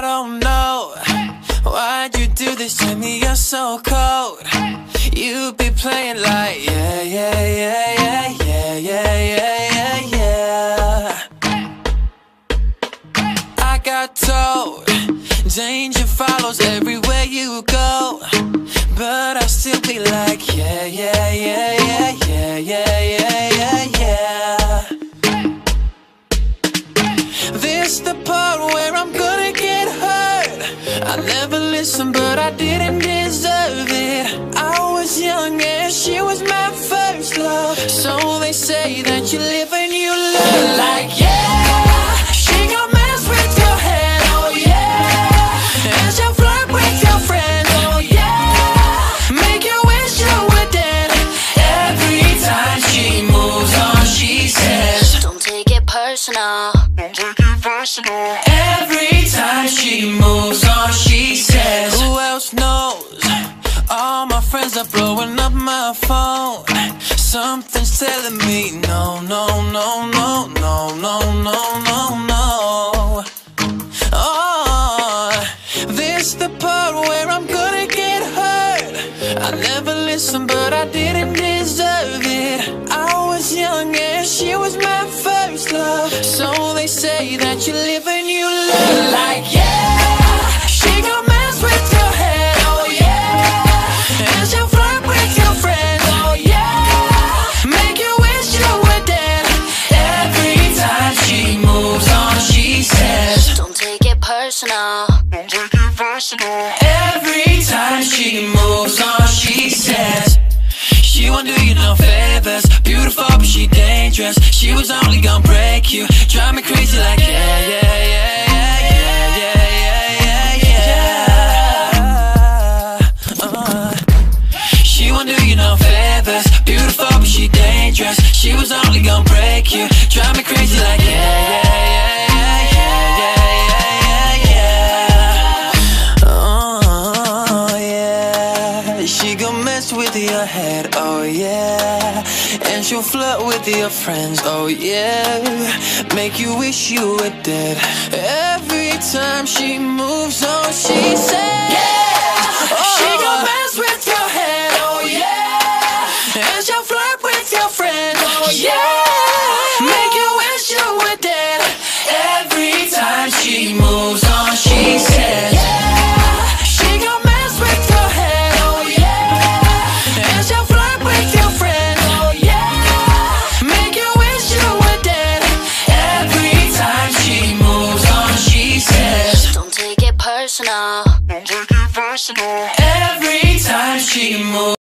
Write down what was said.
don't know Why'd you do this to me, you're so cold You be playing like Yeah, yeah, yeah, yeah, yeah, yeah, yeah, yeah, yeah I got told Danger follows everywhere you go But I still be like yeah, yeah, yeah, yeah, yeah, yeah, listened but I didn't deserve it. I was young and she was my first love. So they say that you live are blowing up my phone. Something's telling me, no, no, no, no, no, no, no, no, no. Oh, this the part where I'm gonna get hurt. I never listened, but I didn't deserve it. I was young and she was my first love. So they say that you live and you learn. Like, yeah, Every time she moves on, she says she won't do you no favors. Beautiful, but she dangerous. She was only gonna break you, drive me crazy like yeah, yeah, yeah. She dangerous, she was only gonna break you Drive me She gon' mess with your head, oh yeah. And she'll flirt with your friends, oh yeah. Make you wish you were dead. Every time she moves on, she says Yeah, oh. she gon' mess with your head, oh, oh yeah. And she'll flirt with your friends, oh yeah. Make you wish you were dead. Every time she moves personal. Don't take it personal. Every time she moves